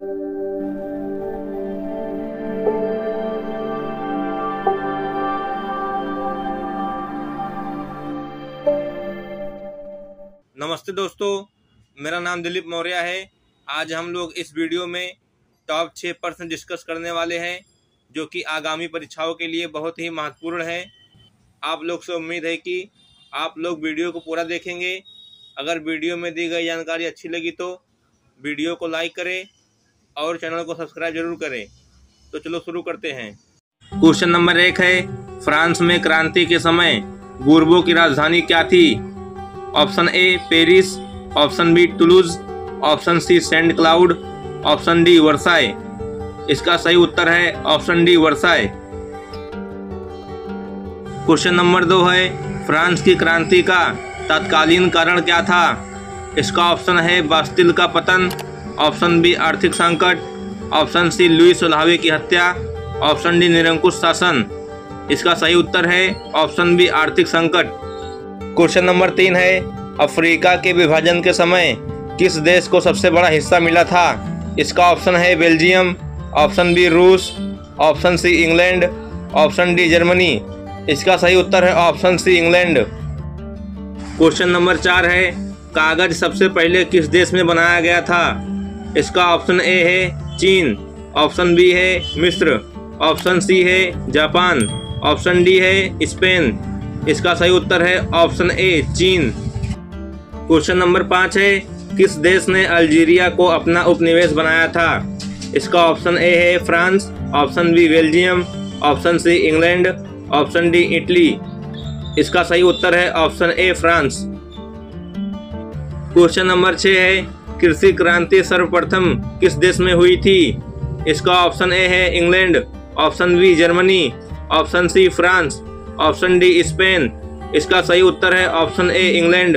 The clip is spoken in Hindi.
नमस्ते दोस्तों, मेरा नाम दिलीप मौर्य है। आज हम लोग इस वीडियो में टॉप छः प्रश्न डिस्कस करने वाले हैं, जो कि आगामी परीक्षाओं के लिए बहुत ही महत्वपूर्ण है। आप लोग से उम्मीद है कि आप लोग वीडियो को पूरा देखेंगे। अगर वीडियो में दी गई जानकारी अच्छी लगी तो वीडियो को लाइक करें और चैनल को सब्सक्राइब ज़रूर करें। तो चलो शुरू करते हैं। क्वेश्चन नंबर एक है, फ्रांस में क्रांति के समय गुरबो की राजधानी क्या थी? Option A, Paris, option B, Toulouse, option C Saint Cloud, option D Versailles इसका सही उत्तर है option D Versailles question number दो है, फ्रांस की क्रांति का तत्कालीन कारण क्या था? इसका ऑप्शन है बास्तिल का पतन ऑप्शन बी, आर्थिक संकट। ऑप्शन सी लुई सोलावे की हत्या। ऑप्शन डी, निरंकुश शासन। इसका सही उत्तर है ऑप्शन बी, आर्थिक संकट। क्वेश्चन नंबर तीन है, अफ्रीका के विभाजन के समय किस देश को सबसे बड़ा हिस्सा मिला था? इसका ऑप्शन है बेल्जियम, ऑप्शन बी, रूस, option C, England, option D, Germany. इसका सही उत्तर है option C, England. Question number चार है, कागज़ सबसे पहले किस देश में बनाया गया था? इसका ऑप्शन ए है चीन, ऑप्शन बी है मिस्र, ऑप्शन सी है जापान, ऑप्शन डी है स्पेन। इसका सही उत्तर है ऑप्शन ए, चीन। क्वेश्चन नंबर पाँच है, किस देश ने अल्जीरिया को अपना उपनिवेश बनाया था? इसका ऑप्शन ए है France, option B Belgium, option C England, option D Italy. इसका सही उत्तर है option A, France. Question number छः है कृषि क्रांति सर्वप्रथम किस देश में हुई थी? इसका ऑप्शन ए है England, option B Germany, option C France, option D Spain. इसका सही उत्तर है ऑप्शन ए इंग्लैंड।